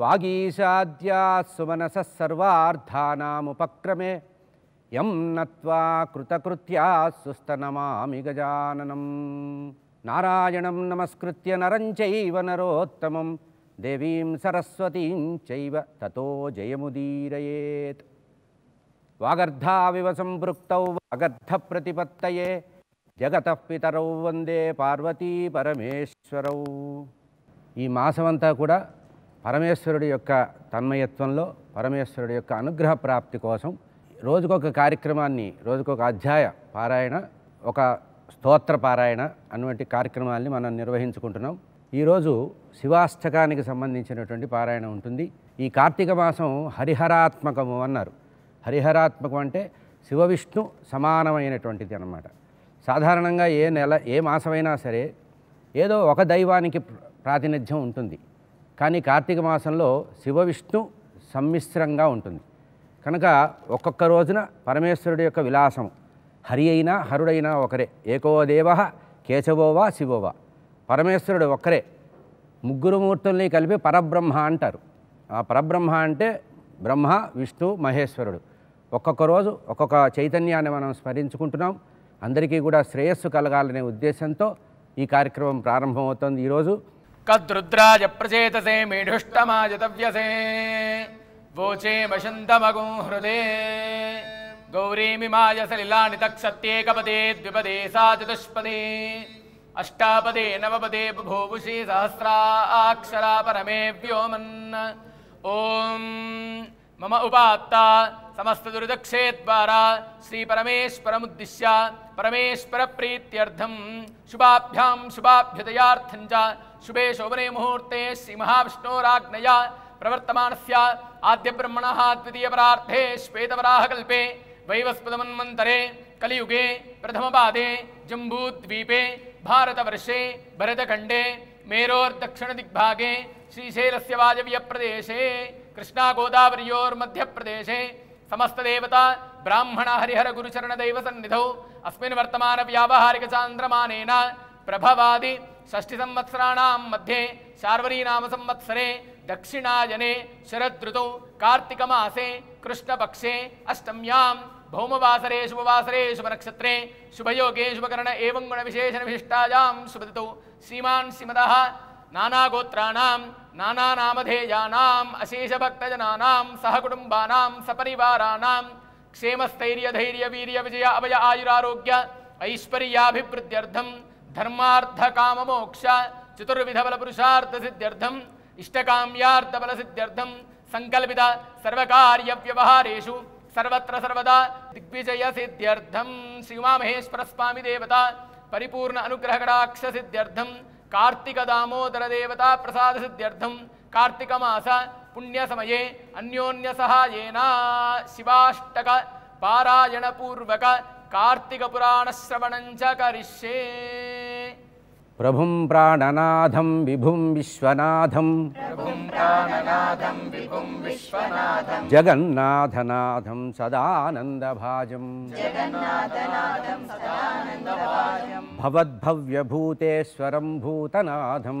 వాగీశాద్యా సుమనస సర్వార్థానాముపక్రమే ఎం నత్వా కృతకృత్యా సుస్తనమామి గజాననం. నారాయణం నమస్కృత్య నరం చైవ నరోత్తమం. దేవీం సరస్వతీం చైవ తతో జయముదీరయేత్. వాగర్ధావివ సంపృక్తౌ వాగర్ధ ప్రతిపత్తయే జగతః పితరౌ వందే పార్వతీ పరమేశ్వరౌ. ఈ మాసమంతా కూడా పరమేశ్వరుడి యొక్క తన్మయత్వంలో పరమేశ్వరుడి యొక్క అనుగ్రహ ప్రాప్తి కోసం రోజుకొక కార్యక్రమాన్ని రోజుకొక అధ్యాయ పారాయణ ఒక స్తోత్ర పారాయణ అటువంటి కార్యక్రమాల్ని మనం నిర్వహించుకుంటున్నాం. ఈరోజు శివాష్టకానికి సంబంధించినటువంటి పారాయణ ఉంటుంది. ఈ కార్తీక మాసం హరిహరాత్మకము అన్నారు. హరిహరాత్మకం అంటే శివ విష్ణు సమానమైనటువంటిది అన్నమాట. సాధారణంగా ఏ నెల ఏ మాసమైనా సరే ఏదో ఒక దైవానికి ప్రాతినిధ్యం ఉంటుంది. కానీ కార్తీక మాసంలో శివ విష్ణు సమ్మిశ్రంగా ఉంటుంది. కనుక ఒక్కొక్క రోజున పరమేశ్వరుడి యొక్క విలాసం హరి అయినా హరుడైనా ఒకరే. ఏకో దేవ కేశవోవా శివోవా పరమేశ్వరుడు ఒక్కరే. ముగ్గురు మూర్తుల్ని కలిపి పరబ్రహ్మ అంటారు. ఆ పరబ్రహ్మ అంటే బ్రహ్మ విష్ణు మహేశ్వరుడు. ఒక్కొక్క రోజు ఒక్కొక్క చైతన్యాన్ని మనం స్మరించుకుంటున్నాం. అందరికీ కూడా శ్రేయస్సు కలగాలనే ఉద్దేశంతో ఈ కార్యక్రమం ప్రారంభమవుతోంది ఈరోజు. कद्रुद्राज प्रचेतसे मेढुष्टमायतव्यसे वोचे मशन्तमगो हृदे। गौरीमिमायसलिलानितक्षत्येकपदे द्विपदे सा चतुष्पदे अष्टापदे, नवपदे बभूवुषि सहस्रा अक्षरा परमे व्योम ओं मम उपत्ता समस्त दुर्दक्षे द्वारा श्री परमेश्वर मुद्दिश्य परमेश्वर प्रीत्यर्थम शुभाभ्याम शुभाभ्युदयाथ शुभे शोभने मुहूर्ते सिंहाविष्णोराग्नया प्रवर्तमानस्य द्वितीय द्वितीयपरार्थे श्वेतवराहकल्पे वैवस्पदमन्वन्तरे कलियुगे प्रथम पादे जम्बूद्वीपे भारतवर्षे भरतखण्डे मेरोर्दक्षिणदिग्भागे श्रीशैलस्य वायव्यप्रदेशे कृष्णागोदावर्योर्मध्यप्रदेशे समस्तदेवता ब्राह्मण हरिहरगुरुचरणदैवसन्निधौ अस्मिन् वर्तमानव्यावहारिकचान्द्रमानेन प्रभवादि षष्टिसंवत्सराणां मध्ये शार्वरीनामसंवत्सरे दक्षिणायने शरदृतौ कार्तिकमासे कृष्णपक्षे अष्टम्यां भौमवासरे शुभवासरे शुभनक्षत्रे शुभयोगे शुभकर्ण एवं गुणविशेषणविशिष्टायां शुभतितौ श्रीमान् श्रीमदः नानागोत्राणां नानानामधेयानाम् अशेषभक्तजनानां सहकुटुम्बानां सपरिवाराणां क्षेमस्थैर्यधैर्यवीर्यविजय अभय आयुरारोग्य ऐश्वर्याभिवृद्ध्यर्थं धर्मार्थ काम मोक्ष चतुर्विध बल पुरुषार्थ सिद्ध्यर्थम इष्टकाम्यार्थ बल सिद्ध्यर्थम संकल्पित सर्वकार्य व्यवहारेशु सर्वत्र सर्वदा दिग्विजय सिद्ध्यर्थम श्रीमा महेश्वर स्वामी देवता परिपूर्ण अनुग्रह कटाक्ष सिद्ध्यर्थम कार्तिक दामोदर देवता प्रसाद सिद्ध्यर्थम कार्तिक मास पुण्य समये अन्योन्य सहायेना शिवाष्टक पारायण पूर्वक णश्रवणं च करिष्ये प्रभुं प्राणनाथं विभुं विश्वनाथं प्राणनाथं विभुं विश्वनाथं जगन्नाथनाथं सदानन्दभाजं भवद्भव्यभूतेश्वरं भूतनाथं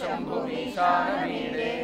शम्भुमीशानमीडे।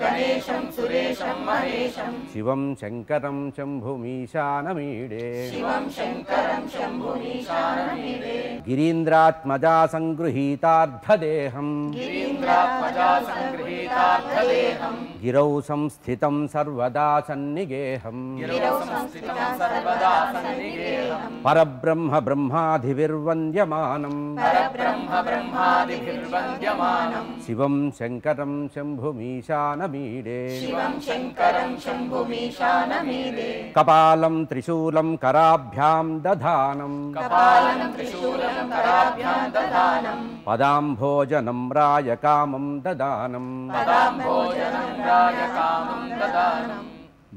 గణేశం సురేశం మహేశం శివం శంకరం శంభుమీశానమీడే శివం శంకరం శంభుమీశానమీడే గిరీంద్రాత్మజా సంగృహీతార్థదేహం గిరీంద్రాత్మజా సంగృహీతార్థదేహం గిరౌ సంస్థితం సర్వదా సన్నిగేహం గిరౌ సంస్థితం సర్వదా సన్నిగేహం పరబ్రహ్మ బ్రహ్మాధివిర్వంద్యమానం పరబ్రహ్మ బ్రహ్మాదిభిర్వంద్యమానం శివం శంకరం శంభుమీశానమీడే శివం శంకరం सन्निगेहम्। परब्रह्म ब्रह्मादिभिर्वन्द्यमानं शिवं शङ्करं शम्भुमीशानमीडे। कपालं त्रिशूलं कराभ्यां दधानम् पदाम्भोजनं राय कामं ददानम्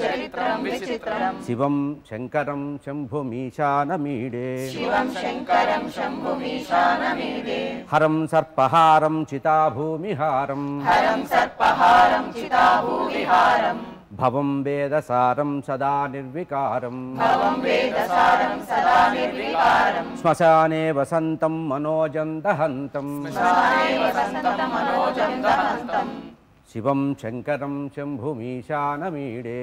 చరిత్రం విచిత్రం. శివం శంకరం శంభుమీశానమీడే శివం శంకరం శంభుమీశానమీడే హరం సర్పహారం చితాభూమిహారం. హరం సర్పహారం చితాభూవిహారం భవం వేదసారం సదా నిర్వికారం. భవం వేదసారం సదా నిర్వికారం. శ్మశానే వసంతం మనోజం దహంతం शिवं शङ्करं शम्भुमीशानमीडे।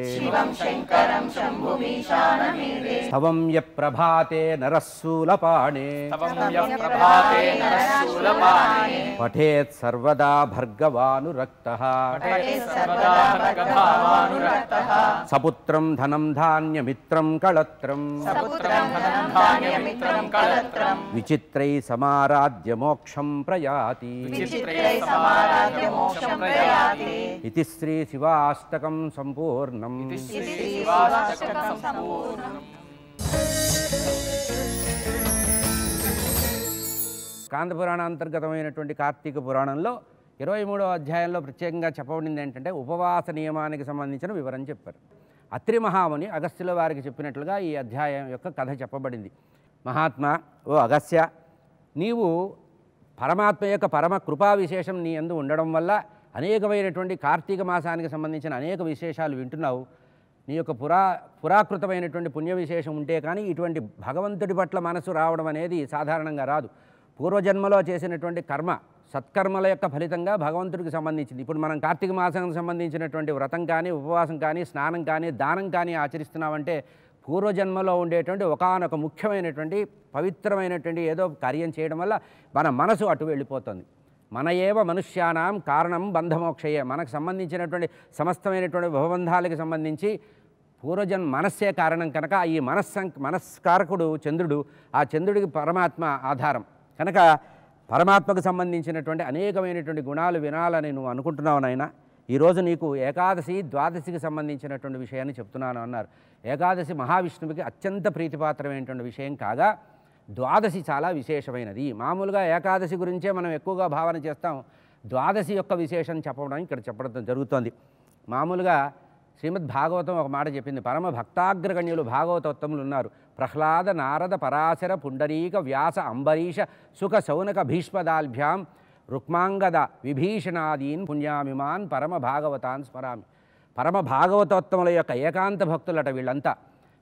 शवं यः प्रभाते नरःसूलपाणे पठेत् सर्वदा भर्गवानुरक्तः। सपुत्रं धनं धान्यमित्रं कळत्रम् विचित्रैः समाराध्य मोक्षं प्रयाति। ఇది శ్రీ శివాష్టకం సంపూర్ణం శ్రీ శివాష్టకం సంపూర్ణం కాంత పురాణ అంతర్గతమైనటువంటి కార్తీక పురాణంలో ఇరవై మూడవ అధ్యాయంలో ప్రత్యేకంగా చెప్పబడింది ఏంటంటే ఉపవాస నియమానికి సంబంధించిన వివరం చెప్పారు. అత్రి మహాముని అగస్త్యుల వారికి చెప్పినట్లుగా ఈ అధ్యాయం యొక్క కథ చెప్పబడింది. మహాత్మా ఓ అగస్య నీవు పరమాత్మ యొక్క పరమ కృపా విశేషం నీ ఎందు ఉండడం వల్ల అనేకమైనటువంటి కార్తీక మాసానికి సంబంధించిన అనేక విశేషాలు వింటున్నావు. నీ యొక్క పురా పురాకృతమైనటువంటి పుణ్య విశేషం ఉంటే కానీ ఇటువంటి భగవంతుడి పట్ల మనసు రావడం అనేది సాధారణంగా రాదు. పూర్వజన్మలో చేసినటువంటి కర్మ సత్కర్మల యొక్క ఫలితంగా భగవంతుడికి సంబంధించింది. ఇప్పుడు మనం కార్తీక మాసానికి సంబంధించినటువంటి వ్రతం కానీ ఉపవాసం కానీ స్నానం కానీ దానం కానీ ఆచరిస్తున్నామంటే పూర్వజన్మలో ఉండేటువంటి ఒకానొక ముఖ్యమైనటువంటి పవిత్రమైనటువంటి ఏదో కార్యం చేయడం వల్ల మన మనసు అటు వెళ్ళిపోతుంది. మన ఏవ మనుష్యానాం కారణం బంధమోక్షయే. మనకు సంబంధించినటువంటి సమస్తమైనటువంటి భవబంధాలకు సంబంధించి పూర్వజన్ మనస్సే కారణం కనుక ఈ మనస్సం మనస్కారకుడు చంద్రుడు ఆ చంద్రుడికి పరమాత్మ ఆధారం. కనుక పరమాత్మకు సంబంధించినటువంటి అనేకమైనటువంటి గుణాలు వినాలని నువ్వు అనుకుంటున్నావు నాయన. ఈరోజు నీకు ఏకాదశి ద్వాదశికి సంబంధించినటువంటి విషయాన్ని చెప్తున్నాను అన్నారు. ఏకాదశి మహావిష్ణువుకి అత్యంత ప్రీతిపాత్రమైనటువంటి విషయం కాగా ద్వాదశి చాలా విశేషమైనది. మామూలుగా ఏకాదశి గురించే మనం ఎక్కువగా భావన చేస్తాం. ద్వాదశి యొక్క విశేషం చెప్పడం ఇక్కడ చెప్పడం జరుగుతోంది. మామూలుగా శ్రీమద్ భాగవతం ఒక మాట చెప్పింది. పరమ భక్తాగ్రగణ్యులు భాగవతోత్తములు ఉన్నారు. ప్రహ్లాద నారద పరాశర పుండరీక వ్యాస అంబరీష సుఖ శౌనక భీష్మదాల్భ్యాం రుక్మాంగద విభీషణాదీన్ పుణ్యామిమాన్ పరమ భాగవతాన్ స్మరామి. పరమ భాగవతోత్తముల యొక్క ఏకాంత భక్తులట వీళ్ళంతా.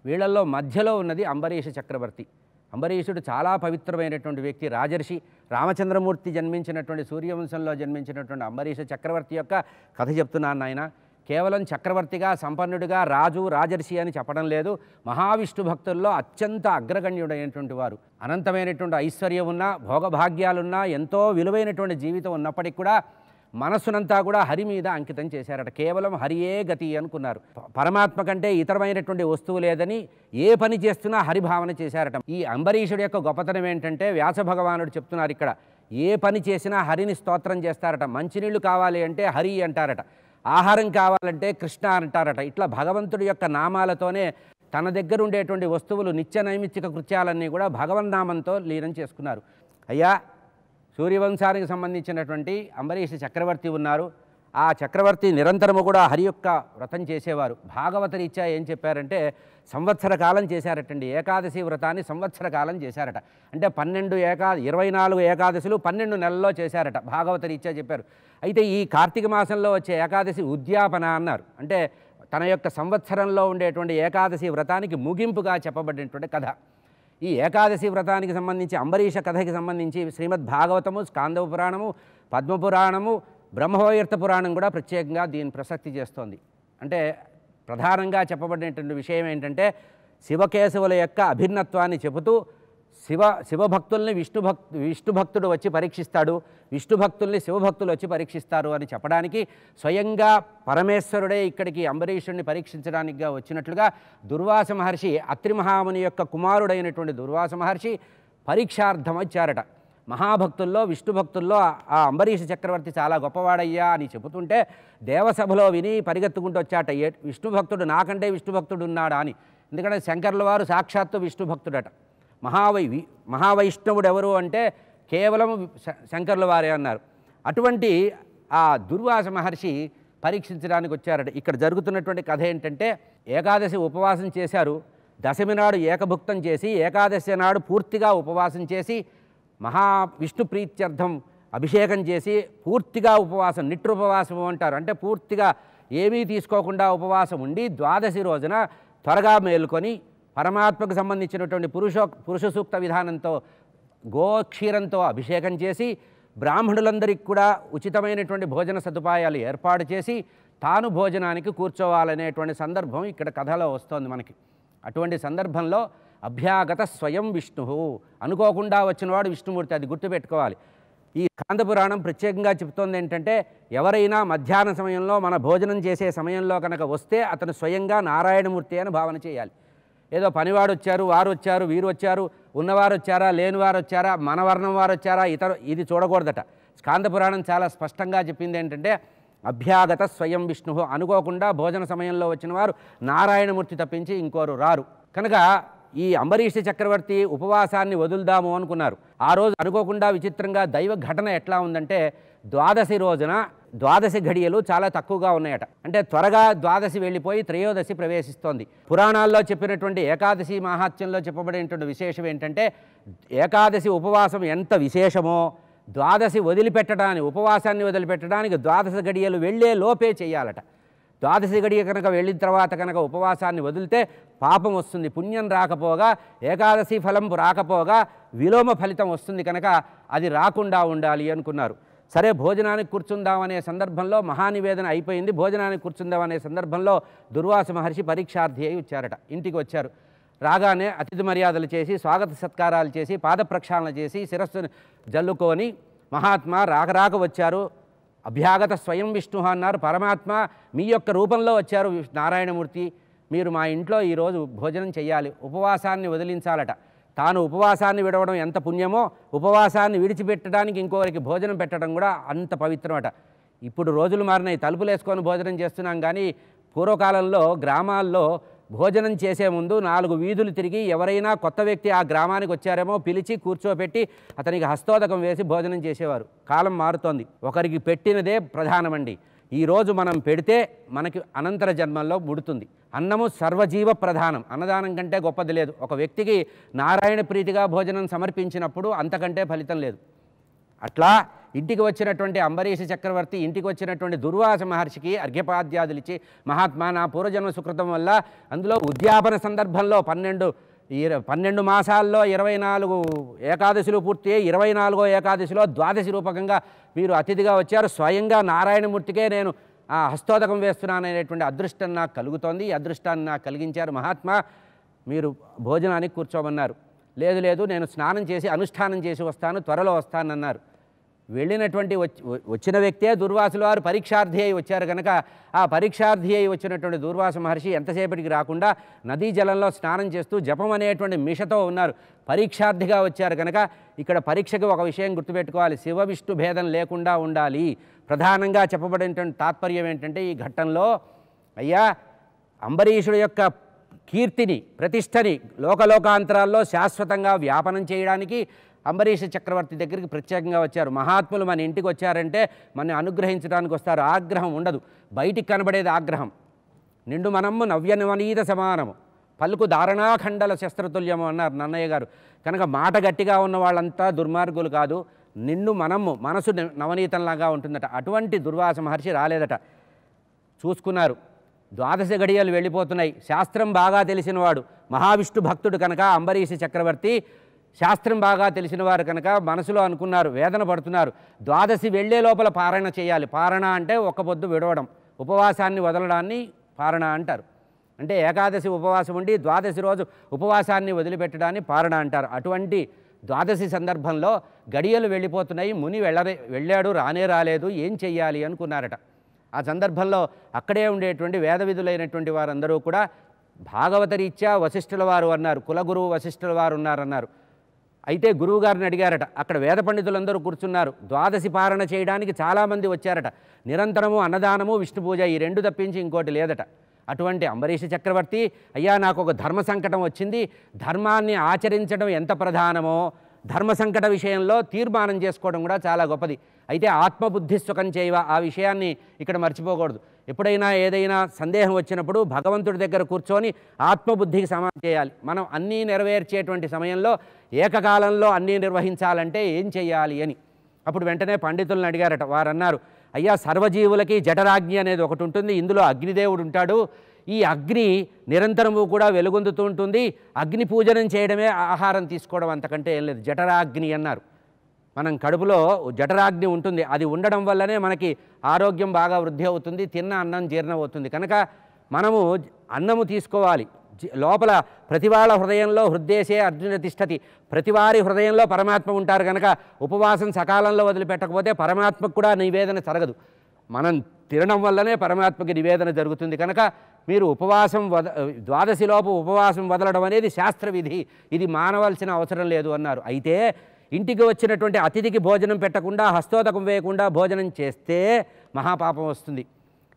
వీళ్ళల్లో మధ్యలో ఉన్నది అంబరీష చక్రవర్తి. అంబరీషుడు చాలా పవిత్రమైనటువంటి వ్యక్తి రాజర్షి రామచంద్రమూర్తి జన్మించినటువంటి సూర్యవంశంలో జన్మించినటువంటి అంబరీష చక్రవర్తి యొక్క కథ చెప్తున్నాను నాయన. కేవలం చక్రవర్తిగా సంపన్నుడిగా రాజు రాజర్షి అని చెప్పడం లేదు. మహావిష్ణు భక్తుల్లో అత్యంత అగ్రగణ్యుడైనటువంటి వారు. అనంతమైనటువంటి ఐశ్వర్యం ఉన్నా భోగభాగ్యాలున్నా ఎంతో విలువైనటువంటి జీవితం ఉన్నప్పటికీ కూడా మనస్సునంతా కూడా హరి మీద అంకితం చేశారట. కేవలం హరియే గతి అనుకున్నారు. పరమాత్మ కంటే ఇతరమైనటువంటి వస్తువు లేదని ఏ పని చేస్తున్నా హరిభావన చేశారట. ఈ అంబరీషుడి యొక్క గొప్పతనం ఏంటంటే వ్యాస భగవానుడు చెప్తున్నారు ఇక్కడ. ఏ పని చేసినా హరిని స్తోత్రం చేస్తారట. మంచినీళ్ళు కావాలి అంటే హరి అంటారట. ఆహారం కావాలంటే కృష్ణ అంటారట. ఇట్లా భగవంతుడి యొక్క నామాలతోనే తన దగ్గర ఉండేటువంటి వస్తువులు నిత్య నైమిత్తిక కృత్యాలన్నీ కూడా భగవన్నామంతో లీనం చేసుకున్నారు. అయ్యా సూర్యవంశానికి సంబంధించినటువంటి అంబరీష్ చక్రవర్తి ఉన్నారు. ఆ చక్రవర్తి నిరంతరము కూడా హరి యొక్క వ్రతం చేసేవారు. భాగవత రీత్యా ఏం చెప్పారంటే సంవత్సర కాలం చేశారటండి. ఏకాదశి వ్రతాన్ని సంవత్సర కాలం చేశారట. అంటే పన్నెండు ఏకా ఇరవై నాలుగు ఏకాదశులు పన్నెండు నెలల్లో చేశారట. భాగవత రీత్యా చెప్పారు. అయితే ఈ కార్తీక మాసంలో వచ్చే ఏకాదశి ఉద్యాపన అన్నారు. అంటే తన యొక్క సంవత్సరంలో ఉండేటువంటి ఏకాదశి వ్రతానికి ముగింపుగా చెప్పబడినటువంటి కథ. ఈ ఏకాదశి వ్రతానికి సంబంధించి అంబరీష కథకి సంబంధించి శ్రీమద్ భాగవతము స్కాందవ పురాణము పద్మపురాణము బ్రహ్మవైర్త పురాణం కూడా ప్రత్యేకంగా దీని ప్రసక్తి చేస్తోంది. అంటే ప్రధానంగా చెప్పబడినటువంటి విషయం ఏంటంటే శివకేశవుల యొక్క అభిన్నత్వాన్ని చెబుతూ శివ శివభక్తుల్ని విష్ణు భక్ విష్ణు భక్తుడు వచ్చి పరీక్షిస్తాడు. విష్ణు భక్తుల్ని శివభక్తులు వచ్చి పరీక్షిస్తారు అని చెప్పడానికి స్వయంగా పరమేశ్వరుడే ఇక్కడికి అంబరీషుడిని పరీక్షించడానికిగా వచ్చినట్లుగా దుర్వాస మహర్షి అత్రి మహాముని యొక్క కుమారుడైనటువంటి దుర్వాస మహర్షి పరీక్షార్థం వచ్చారట. మహాభక్తుల్లో విష్ణు భక్తుల్లో ఆ అంబరీష చక్రవర్తి చాలా గొప్పవాడయ్యా అని చెబుతుంటే దేవసభలో విని పరిగెత్తుకుంటూ వచ్చాట ఏ విష్ణు భక్తుడు నాకంటే విష్ణు భక్తుడు ఉన్నాడా? అని. ఎందుకంటే శంకర్ల వారు సాక్షాత్తు విష్ణు భక్తుడట. మహావై మహావైష్ణవుడు ఎవరు అంటే కేవలం శ- శంకర్ల వారే అన్నారు. అటువంటి ఆ దుర్వాస మహర్షి పరీక్షించడానికి వచ్చారట. ఇక్కడ జరుగుతున్నటువంటి కథ ఏంటంటే ఏకాదశి ఉపవాసం చేశారు. దశమి నాడు ఏకభుక్తం చేసి ఏకాదశి నాడు పూర్తిగా ఉపవాసం చేసి మహా విష్ణు ప్రీత్యర్థం అభిషేకం చేసి పూర్తిగా ఉపవాసం నిట్రుపవాసం అంటారు. అంటే పూర్తిగా ఏమీ తీసుకోకుండా ఉపవాసం ఉండి ద్వాదశి రోజున త్వరగా మేలుకొని పరమాత్మకు సంబంధించినటువంటి పురుషో పురుష సూక్త విధానంతో గోక్షీరంతో అభిషేకం చేసి బ్రాహ్మణులందరికీ కూడా ఉచితమైనటువంటి భోజన సదుపాయాలు ఏర్పాటు చేసి తాను భోజనానికి కూర్చోవాలనేటువంటి సందర్భం ఇక్కడ కథలో వస్తోంది మనకి. అటువంటి సందర్భంలో అభ్యాగత స్వయం విష్ణు అనుకోకుండా వచ్చినవాడు విష్ణుమూర్తి అది గుర్తుపెట్టుకోవాలి. ఈ కాందపురాణం ప్రత్యేకంగా చెప్తోంది ఏంటంటే ఎవరైనా మధ్యాహ్న సమయంలో మన భోజనం చేసే సమయంలో కనుక వస్తే అతను స్వయంగా నారాయణమూర్తి అని భావన చేయాలి. ఏదో పనివాడు వచ్చారు వారు వచ్చారు వీరు వచ్చారు ఉన్నవారు వచ్చారా లేనివారు వచ్చారా మన వర్ణం వారు వచ్చారా ఇతర ఇది చూడకూడదట. స్కాంద పురాణం చాలా స్పష్టంగా చెప్పింది ఏంటంటే అభ్యాగత స్వయం విష్ణు అనుకోకుండా భోజన సమయంలో వచ్చిన వారు నారాయణమూర్తి తప్పించి ఇంకోరు రారు. కనుక ఈ అంబరీష చక్రవర్తి ఉపవాసాన్ని వదులుదాము అనుకున్నారు. ఆ రోజు అనుకోకుండా విచిత్రంగా దైవ ఘటన ఎట్లా ఉందంటే ద్వాదశి రోజున ద్వాదశి ఘడియలు చాలా తక్కువగా ఉన్నాయట. అంటే త్వరగా ద్వాదశి వెళ్ళిపోయి త్రయోదశి ప్రవేశిస్తోంది. పురాణాల్లో చెప్పినటువంటి ఏకాదశి మహాత్యంలో చెప్పబడినటువంటి విశేషం ఏంటంటే ఏకాదశి ఉపవాసం ఎంత విశేషమో ద్వాదశి వదిలిపెట్టడానికి ఉపవాసాన్ని వదిలిపెట్టడానికి ద్వాదశి గడియలు వెళ్ళే లోపే చేయాలట. ద్వాదశి గడియ కనుక వెళ్ళిన తర్వాత కనుక ఉపవాసాన్ని వదిలితే పాపం వస్తుంది పుణ్యం రాకపోగా ఏకాదశి ఫలం రాకపోగా విలోమ ఫలితం వస్తుంది కనుక అది రాకుండా ఉండాలి అనుకున్నారు. సరే భోజనానికి కూర్చుందాం అనే సందర్భంలో మహానివేదన అయిపోయింది. భోజనానికి కూర్చుందాం అనే సందర్భంలో దుర్వాస మహర్షి పరీక్షార్థి అయి వచ్చారట. ఇంటికి వచ్చారు. రాగానే అతిథి మర్యాదలు చేసి స్వాగత సత్కారాలు చేసి పాద ప్రక్షాళన చేసి శిరస్సును జల్లుకొని మహాత్మా రాక రాక వచ్చారు. అభ్యాగత స్వయం విష్ణు అన్నారు. పరమాత్మ మీ యొక్క రూపంలో వచ్చారు విష్- నారాయణమూర్తి. మీరు మా ఇంట్లో ఈరోజు భోజనం చేయాలి ఉపవాసాన్ని వదిలించాలట. తాను ఉపవాసాన్ని విడవడం ఎంత పుణ్యమో ఉపవాసాన్ని విడిచిపెట్టడానికి ఇంకొకరికి భోజనం పెట్టడం కూడా అంత పవిత్రమట. ఇప్పుడు రోజులు మారినాయి. తలుపులు వేసుకొని భోజనం చేస్తున్నాం కానీ పూర్వకాలంలో గ్రామాల్లో భోజనం చేసే ముందు నాలుగు వీధులు తిరిగి ఎవరైనా కొత్త వ్యక్తి ఆ గ్రామానికి వచ్చారేమో పిలిచి కూర్చోపెట్టి అతనికి హస్తోదకం వేసి భోజనం చేసేవారు. కాలం మారుతోంది. ఒకరికి పెట్టినదే ప్రధానమండి. ఈరోజు మనం పెడితే మనకి అనంతర జన్మల్లో ముడుతుంది. అన్నము సర్వజీవ ప్రధానం. అన్నదానం కంటే గొప్పది లేదు. ఒక వ్యక్తికి నారాయణ ప్రీతిగా భోజనం సమర్పించినప్పుడు అంతకంటే ఫలితం లేదు. అట్లా ఇంటికి వచ్చినటువంటి అంబరీష చక్రవర్తి ఇంటికి వచ్చినటువంటి దుర్వాస మహర్షికి అర్ఘ్యపాద్యాదులు ఇచ్చి మహాత్మా నా పూర్వజన్మ సుకృతం వల్ల అందులో ఉద్యాపన సందర్భంలో పన్నెండు పన్నెండు మాసాల్లో ఇరవై నాలుగు ఏకాదశులు పూర్తి ఇరవై నాలుగో ఏకాదశిలో ద్వాదశి రూపకంగా మీరు అతిథిగా వచ్చారు. స్వయంగా నారాయణమూర్తికే నేను ఆ హస్తోదకం వేస్తున్నాననేటువంటి అదృష్టం నాకు కలుగుతోంది. ఈ అదృష్టాన్ని నాకు కలిగించారు మహాత్మా. మీరు భోజనానికి కూర్చోమన్నారు. లేదు లేదు నేను స్నానం చేసి అనుష్ఠానం చేసి వస్తాను త్వరలో వస్తానన్నారు. వెళ్ళినటువంటి వచ్చి- వచ్చిన వ్యక్తే దుర్వాసులు వారు పరీక్షార్థి అయి వచ్చారు కనుక ఆ పరీక్షార్థి అయి వచ్చినటువంటి దుర్వాస మహర్షి ఎంతసేపటికి రాకుండా నదీ జలంలో స్నానం చేస్తూ జపం అనేటువంటి మిషతో ఉన్నారు. పరీక్షార్థిగా వచ్చారు కనుక ఇక్కడ పరీక్షకు ఒక విషయం గుర్తుపెట్టుకోవాలి. శివ విష్ణు భేదం లేకుండా ఉండాలి. ప్రధానంగా చెప్పబడినటువంటి తాత్పర్యం ఏంటంటే ఈ ఘట్టంలో అయ్యా అంబరీషుడు యొక్క కీర్తిని ప్రతిష్టని లోకలోకాంతరాల్లో శాశ్వతంగా వ్యాపనం చేయడానికి అంబరీష చక్రవర్తి దగ్గరికి ప్రత్యేకంగా వచ్చారు. మహాత్ములు మన ఇంటికి వచ్చారంటే మన అనుగ్రహించడానికి వస్తారు. ఆగ్రహం ఉండదు. బయటికి కనబడేది ఆగ్రహం. నిండు మనము నవ్యనవనీత సమానము. పలుకు దారణాఖండల శస్త్రతుల్యము అన్నారు నన్నయ్య గారు. కనుక మాట గట్టిగా ఉన్న వాళ్ళంతా దుర్మార్గులు కాదు. నిన్ను మనము మనసు నవనీతంలాగా ఉంటుందట. అటువంటి దుర్వాస మహర్షి రాలేదట. చూసుకున్నారు. ద్వాదశ గడియలు వెళ్ళిపోతున్నాయి. శాస్త్రం బాగా తెలిసినవాడు. మహావిష్ణు భక్తుడు కనుక అంబరీష చక్రవర్తి శాస్త్రం బాగా తెలిసినవారు కనుక మనసులో అనుకున్నారు వేదన పడుతున్నారు. ద్వాదశి వెళ్ళే లోపల పారణ చేయాలి. పారణ అంటే ఒక్క పొద్దు విడవడం. ఉపవాసాన్ని వదలడాన్ని పారణ అంటారు. అంటే ఏకాదశి ఉపవాసం ఉండి ద్వాదశి రోజు ఉపవాసాన్ని వదిలిపెట్టడాన్ని పారణ అంటారు. అటువంటి ద్వాదశి సందర్భంలో గడియలు వెళ్ళిపోతున్నాయి. ముని వెళ్ళరే వెళ్ళాడు రానే రాలేదు ఏం చెయ్యాలి అనుకున్నారట. ఆ సందర్భంలో అక్కడే ఉండేటువంటి వేద విధులైనటువంటి వారందరూ కూడా భాగవత రీత్యా వశిష్ఠుల వారు అన్నారు కులగురువు వశిష్ఠుల వారు ఉన్నారన్నారు. అయితే గురువుగారిని అడిగారట అక్కడ వేద పండితులందరూ కూర్చున్నారు ద్వాదశి పారణ చేయడానికి చాలామంది వచ్చారట. నిరంతరము అన్నదానము విష్ణు పూజ ఈ రెండు తప్పించి ఇంకోటి లేదట. అటువంటి అంబరీష చక్రవర్తి అయ్యా నాకు ఒక ధర్మ సంకటం వచ్చింది ధర్మాన్ని ఆచరించడం ఎంత ప్రధానమో ధర్మ సంకట విషయంలో తీర్మానం చేసుకోవడం కూడా చాలా గొప్పది. అయితే ఆత్మబుద్ధి సుఖం చేయవ ఆ విషయాన్ని ఇక్కడ మర్చిపోకూడదు. ఎప్పుడైనా ఏదైనా సందేహం వచ్చినప్పుడు భగవంతుడి దగ్గర కూర్చొని ఆత్మబుద్ధికి సమానం చేయాలి. మనం అన్నీ నెరవేర్చేటువంటి సమయంలో ఏకకాలంలో అన్నీ నిర్వహించాలంటే ఏం చేయాలి అని. అప్పుడు వెంటనే పండితులను అడిగారట వారన్నారు అయ్యా సర్వజీవులకి జఠరాగ్ని అనేది ఒకటి ఉంటుంది ఇందులో అగ్నిదేవుడు ఉంటాడు ఈ అగ్ని నిరంతరము కూడా వెలుగొందుతూ ఉంటుంది. అగ్ని పూజనం చేయడమే ఆహారం తీసుకోవడం అంతకంటే ఏం లేదు. జఠరాగ్ని అన్నారు. మనం కడుపులో జఠరాగ్ని ఉంటుంది. అది ఉండడం వల్లనే మనకి ఆరోగ్యం బాగా వృద్ధి అవుతుంది. తిన్న అన్నం జీర్ణం అవుతుంది. కనుక మనము అన్నము తీసుకోవాలి. లోపల ప్రతివాళ్ళ హృదయంలో హృదయసే అర్జున తిష్టతి. ప్రతివారి హృదయంలో పరమాత్మ ఉంటారు కనుక ఉపవాసం సకాలంలో వదిలిపెట్టకపోతే పరమాత్మకు కూడా నివేదన జరగదు. మనం తినడం వల్లనే పరమాత్మకి నివేదన జరుగుతుంది. కనుక మీరు ఉపవాసం వద ద్వాదశిలోపు ఉపవాసం వదలడం అనేది శాస్త్రవిధి. ఇది మానవలసిన అవసరం లేదు అన్నారు. అయితే ఇంటికి వచ్చినటువంటి అతిథికి భోజనం పెట్టకుండా హస్తోదకం వేయకుండా భోజనం చేస్తే మహాపాపం వస్తుంది.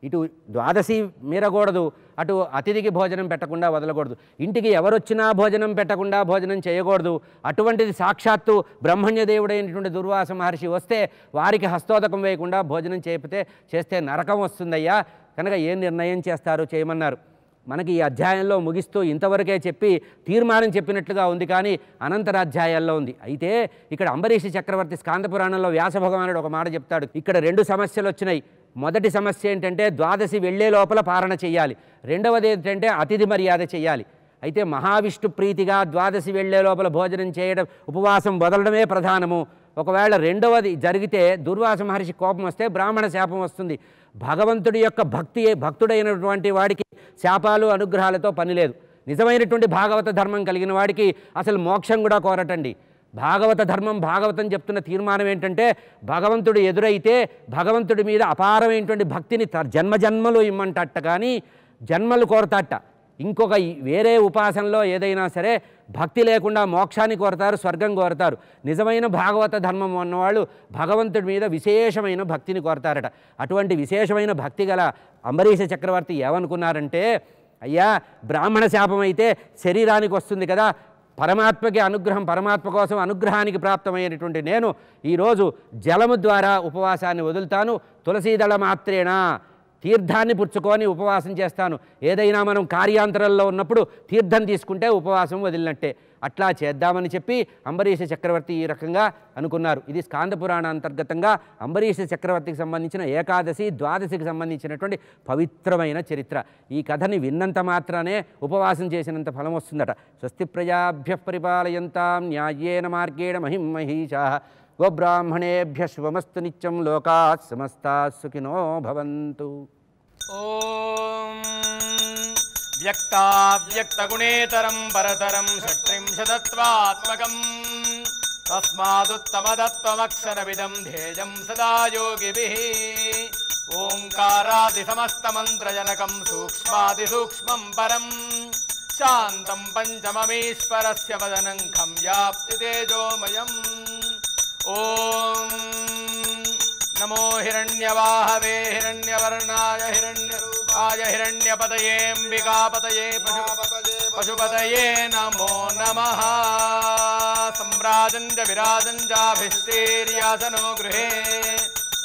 ఇటు ద్వాదశి మీరకూడదు అటు అతిథికి భోజనం పెట్టకుండా వదలకూడదు. ఇంటికి ఎవరొచ్చినా భోజనం పెట్టకుండా భోజనం చేయకూడదు. అటువంటిది సాక్షాత్తు బ్రహ్మణ్యదేవుడైనటువంటి దుర్వాస మహర్షి వస్తే వారికి హస్తోదకం వేయకుండా భోజనం చేపితే చేస్తే నరకం వస్తుందయ్యా. కనుక ఏం నిర్ణయం చేస్తారో చేయమన్నారు. మనకి ఈ అధ్యాయంలో ముగిస్తూ ఇంతవరకే చెప్పి తీర్మానం చెప్పినట్లుగా ఉంది కానీ అనంతర అధ్యాయాల్లో ఉంది. అయితే ఇక్కడ అంబరీషి చక్రవర్తి స్కాంద పురాణంలో వ్యాస భగవానుడు ఒక మాట చెప్తాడు. ఇక్కడ రెండు సమస్యలు వచ్చినాయి. మొదటి సమస్య ఏంటంటే ద్వాదశి వెళ్ళే లోపల పారణ చేయాలి. రెండవది ఏంటంటే అతిథి మర్యాద చేయాలి. అయితే మహావిష్ణు ప్రీతిగా ద్వాదశి వెళ్ళే లోపల భోజనం చేయడం ఉపవాసం వదలడమే ప్రధానము. ఒకవేళ రెండవది జరిగితే దుర్వాస మహర్షి కోపం వస్తే బ్రాహ్మణ శాపం వస్తుంది. భగవంతుడి యొక్క భక్తి భక్తుడైనటువంటి వాడికి శాపాలు అనుగ్రహాలతో పని లేదు. నిజమైనటువంటి భాగవత ధర్మం కలిగిన వాడికి అసలు మోక్షం కూడా కోరటండి. భాగవత ధర్మం భాగవతం చెప్తున్న తీర్మానం ఏంటంటే భగవంతుడు ఎదురైతే భగవంతుడి మీద అపారమైనటువంటి భక్తిని త- జన్మజన్మలు ఇమ్మంటట్ట కానీ జన్మలు కోరతట్ట ఇంకొక వేరే ఉపాసనలో ఏదైనా సరే భక్తి లేకుండా మోక్షాన్ని కోరతారు స్వర్గం కోరతారు. నిజమైన భాగవత ధర్మం ఉన్నవాళ్ళు భగవంతుడి మీద విశేషమైన భక్తిని కోరతారట. అటువంటి విశేషమైన భక్తి గల అంబరీష చక్రవర్తి ఏమనుకున్నారంటే అయ్యా బ్రాహ్మణ శాపం అయితే శరీరానికి వస్తుంది కదా పరమాత్మకి అనుగ్రహం పరమాత్మ కోసం అనుగ్రహానికి ప్రాప్తమైనటువంటి నేను ఈరోజు జలము ద్వారా ఉపవాసాన్ని వదులుతాను తులసీదళ మాత్రేనా తీర్థాన్ని పుచ్చుకొని ఉపవాసం చేస్తాను. ఏదైనా మనం కార్యాంతరంలో ఉన్నప్పుడు తీర్థం తీసుకుంటే ఉపవాసం వదిలినట్టే. అట్లా చేద్దామని చెప్పి అంబరీష చక్రవర్తి ఈ రకంగా అనుకున్నారు. ఇది స్కాంద పురాణ అంతర్గతంగా అంబరీష చక్రవర్తికి సంబంధించిన ఏకాదశి ద్వాదశికి సంబంధించినటువంటి పవిత్రమైన చరిత్ర. ఈ కథని విన్నంత మాత్రానే ఉపవాసం చేసినంత ఫలం వస్తుందట. స్వస్తి ప్రజాభ్య పరిపాలయంతాం న్యాయేన మార్గేణ మహిం మహిషా गोब्राह्मणेभ्य शुभमस्तु नित्यं लोकाः समस्ता सुखिनो भवन्तु। व्यक्ता व्यक्त गुणेतरम परतरम व्यक्ताव्यक्तगुणेतरं तस्मादुत्तम षट्त्रिंशदत्वात्मकम्। विदम धेयम सदा योगिभिः। ओङ्कारादिसमस्तमन्त्रजनकं सूक्ष्मादिसूक्ष्मं परम्। शान्तं पञ्चममीश्वरस्य वदनं खं व्याप्ति तेजोमयम्। ॐ नमो हिरण्यवाहवे हिरण्यवर्णाय हिरण्यरूपाय हिरण्यपतयेऽम्बिकापतये पशु पशुपतये नमो नमः। सम्राजं च विराजं चाभिश्चेर्यासनो गृहे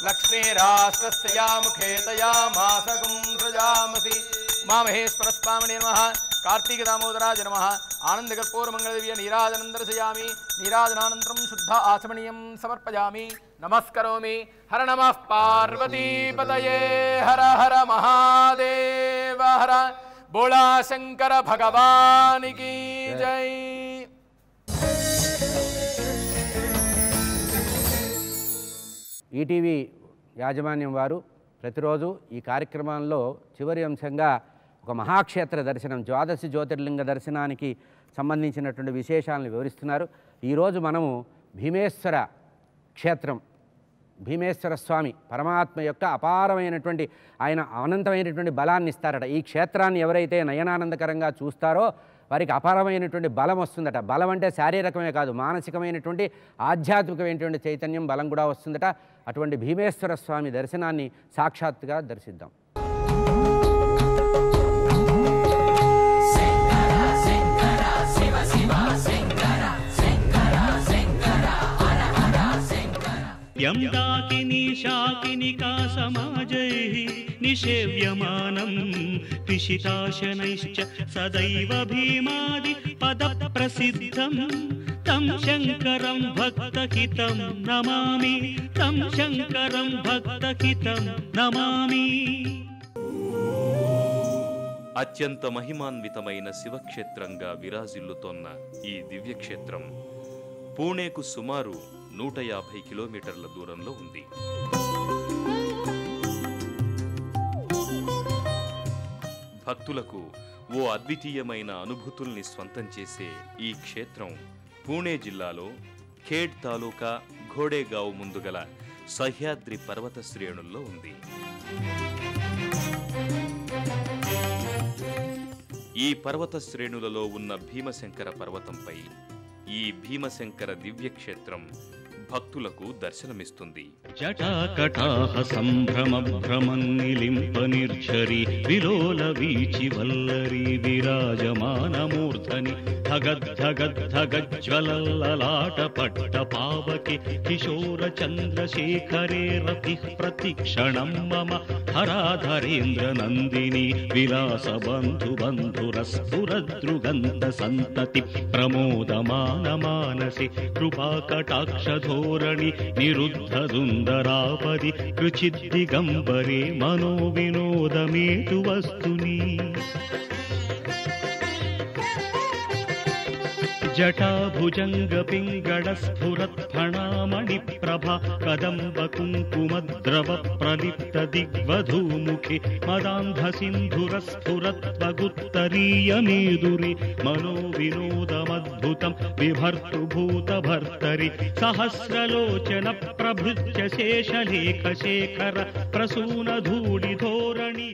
लक्ष्मीराष्ट्रस्य या मुखे तया मासकं सृजामसि। उमामहेश्वरस्वामिने नमः। कार्तीकदामोदराज नमः। ఆనందకర్పూరమంగళదివ్య నీరాజనందర్శయామి నీరాజనానంతరం శుద్ధ ఆచమనీయం సమర్పయామి నమస్కరోమి హర నమ పార్వతీపతయే హర హర మహాదేవ హర బోళాశంకర భగవానికి జై ఈటీవీ యాజమాన్యం వారు ప్రతిరోజు ఈ కార్యక్రమంలో చివరి అంశంగా ఒక మహాక్షేత్ర దర్శనం ద్వాదశి జ్యోతిర్లింగ దర్శనానికి సంబంధించినటువంటి విశేషాలను వివరిస్తున్నారు. ఈరోజు మనము భీమేశ్వర క్షేత్రం భీమేశ్వర స్వామి పరమాత్మ యొక్క అపారమైనటువంటి ఆయన అనంతమైనటువంటి బలాన్ని ఇస్తారట. ఈ క్షేత్రాన్ని ఎవరైతే నయనానందకరంగా చూస్తారో వారికి అపారమైనటువంటి బలం వస్తుందట. బలం అంటే శారీరకమే కాదు మానసికమైనటువంటి ఆధ్యాత్మికమైనటువంటి చైతన్యం బలం కూడా వస్తుందట. అటువంటి భీమేశ్వర స్వామి దర్శనాన్ని సాక్షాత్తుగా దర్శిద్దాం. यम्दाकिनी शाकिनिका समाजैः निषेव्यमानं पिशिताशनैश्च सदैव भीमादि पदप्रसिद्धं तं शङ्करं भक्तहितं नमामि तं शङ्करं भक्तहितं नमामि అత్యంత మహిమాన్వితమైన శివక్షేత్రంగా విరాజిల్లుతోన్న ఈ దివ్యక్షేత్రం పూణేకు సుమారు నూట యాభై కిలోమీటర్ల దూరంలో ఉంది. భక్తులకు ఓ అద్వితీయమైన అనుభూతుల్ని స్వంతం చేసే ఈ క్షేత్రం పూణే జిల్లాలో ఖేడ్ తాలూకా ఘోడేగావ్ ముందు గల సహ్యాద్రి పర్వత శ్రేణుల్లో ఉంది. ఈ పర్వత శ్రేణులలో ఉన్న భీమశంకర పర్వతంపై ఈ భీమశంకర దివ్యక్షేత్రం భక్తులకు దర్శనమిస్తుంది. జటాకటాహ సంభ్రమ భ్రమన్నిలింప నిర్ఝరి విలోల వీచి వల్లరి విరాజమానమూర్ధని ధగద్ధగద్ధగజ్వలల్లలాట పట్ట పావకి కిశోర చంద్రశేఖరే రతి ప్రతిక్షణం మమ హరాధరేంద్ర నందిని విలాస బంధు బంధురస్ఫురదృగంత సంతతి ప్రమోదమాన మానసి కృపాకటాక్ష ధోరణి నిరుద్ధ సుందరాపది కృచిద్దిగంబరే మనో వినోదమేతు వస్తుని. जटाभुजङ्गपिङ्गडस्फुरत्फणामणिप्रभा भुजङ्गपिङ्गडस्फुरत्फणामणि प्रभा कदम्ब कुङ्कुमद्रव प्रदीप्त विभर्तृभूतभर्तरि सहस्रलोचन प्रभृत्य शेषलेखशेखर प्रसूनधूलिधोरणि